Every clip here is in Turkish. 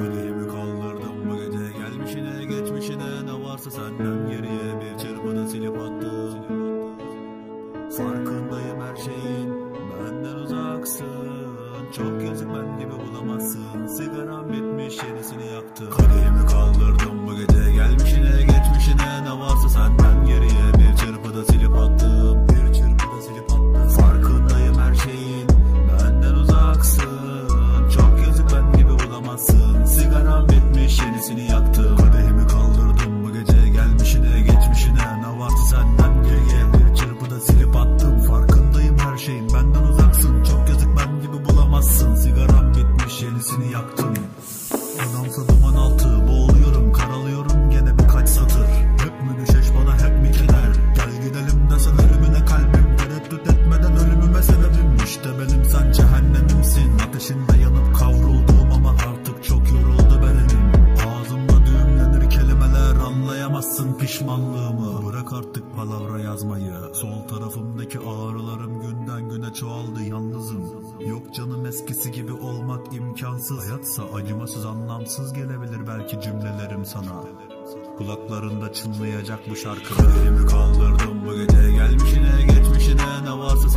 Kadehimi kaldırdım bu gece. Gelmişine geçmişine ne varsa senden geriye Bir çırpıda silip attım Farkındayım her şeyin Benden uzaksın. Çok yazık ben gibi bulamazsın. Sigaram bitmiş yenisini yaktım. Kadehimi Şişmanlığımı bırak artık palavra yazmayı. Sol tarafımdaki ağrılarım günden güne çoğaldı yalnızım. Yok canım eskisi gibi olmak imkansız. Hayatsa acımasız anlamsız gelebilir belki cümlelerim sana. Kulaklarında çınlayacak bu şarkı. Elimi kaldırdım bu gece gelmişine geçmişine ne varsa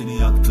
seni yaktı.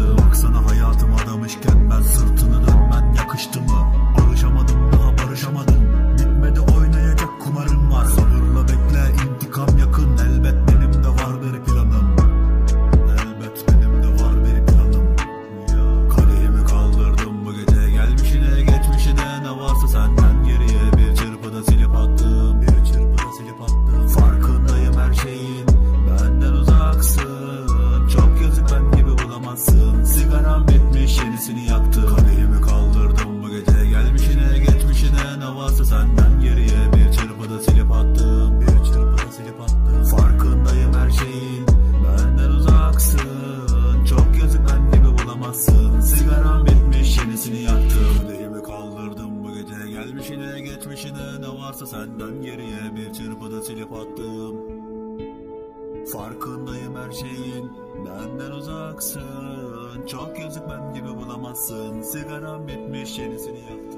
Gelmişine geçmişine ne varsa senden geriye bir çırpıda silip attım. Farkındayım her şeyin benden uzaksın. Çok yazık ben gibi bulamazsın. Sigaram bitmiş yenisini yak